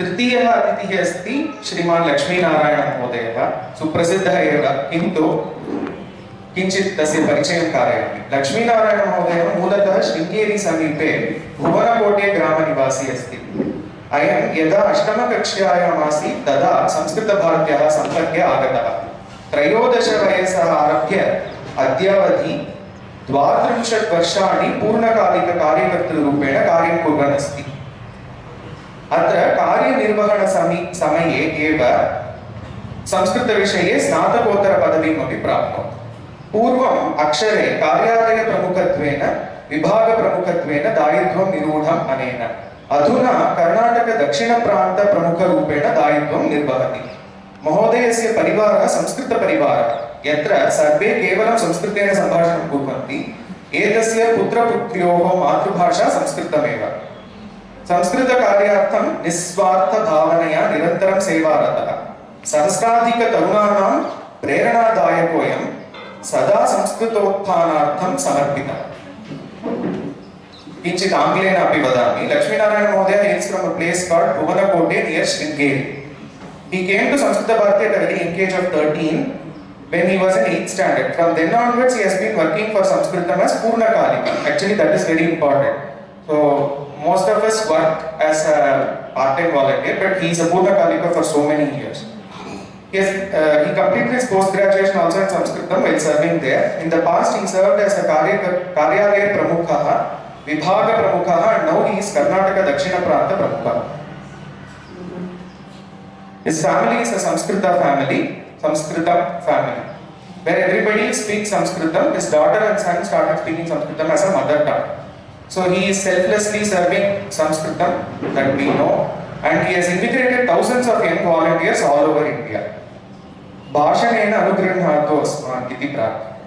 तृतीयः अतिथिः अस्ति श्रीमान् लक्ष्मीनारायणमहोदयः सुप्रसिद्धः एव। किन्तु किञ्चित् तस्य परिचयं कारयामि। लक्ष्मीनारायणमहोदयः मूलतः समीपे भुवनकोटे ग्रामनिवासी अस्ति। अयं यदा अष्टमकक्ष्यायाम् आसीत्, तदा संस्कृतभारत्याः सम्पर्के आगतः। त्रयोदशवयसः आरभ्य अद्यावधि द्वात्रिंशत् वर्षाणि पूर्णकालिककार्यकर्तृरूपेण कार्यं कुर्वन् अस्ति। अत्र कार्यनिर्वहणसमि समये एव संस्कृतविषये स्नातकोत्तरपदवीम् अपि प्राप्नोत् पूर्वम् अक्षरे कार्यालयप्रमुखत्वेन विभागप्रमुखत्वेन दायित्वं निरूढम् अनेन अधुना कर्णाटकदक्षिणप्रान्तप्रमुखरूपेण दायित्वं निर्वहति महोदयस्य परिवारः संस्कृतपरिवारः यत्र सर्वे केवलं संस्कृतेन सम्भाषणं कुर्वन्ति एतस्य पुत्रपुत्र्योः मातृभाषा संस्कृतमेव संस्कृतकार्यार्थं निस्वार्थभावनया निरन्तरं सेवारतः सहस्राधिकतरुणानां प्रेरणादायकोऽयं सदा संस्कृतोत्थानार्थं समर्पितः किञ्चित् आङ्ग्लेन अपि वदामि लक्ष्मीनारायणमहोदय hails from a place called Bhuvanakote near Sringeri He came to Sanskrit Bharati at a very young age of 13 when he was in 8th standard. From then onwards, he has been working for Sanskritam as Purna Kalika. Actually, that is very important. So, most of us work as a part-time volunteer, but he is a Purna Kalika for so many years. He, has, uh, he completed his post-graduation also in Sanskritam while serving there. In the past, he served as a Karya- Karyalaya Pramukha, Vibhaga Pramukha, and now he is Karnataka Dakshina Pranta Pramukha. His family is a Samskrita family, Samskrita family, where everybody speaks Sanskritam. His daughter and son started speaking Sanskritam as a mother tongue. So he is selflessly serving Sanskritam that we know and he has immigrated thousands of young volunteers all over India. ಭಾಷಣೇನ ಅನುಗೃಹಾತು ಅಸ್ಮಾನ್ ಇತಿ ಪ್ರಾರ್ಥನೆ